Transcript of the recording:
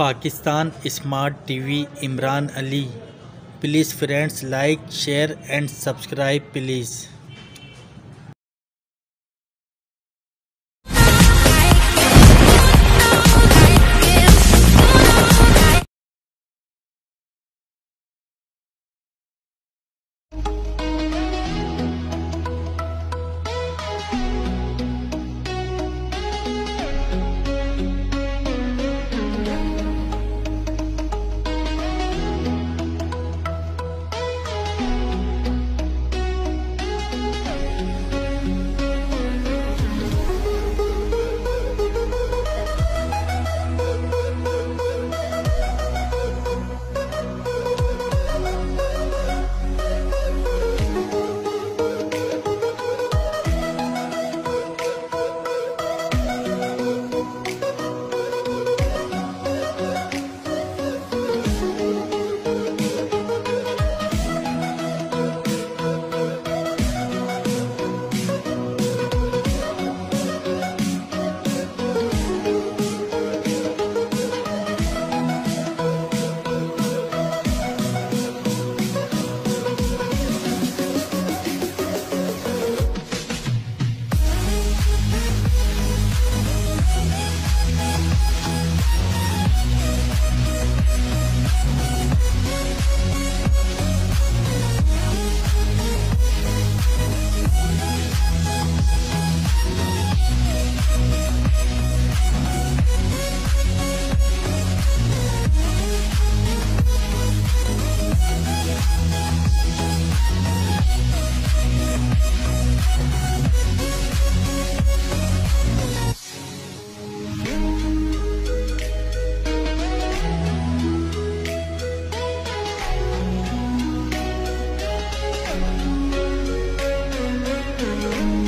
Pakistan smart TV Imran Ali. Please friends like share and subscribe please. you.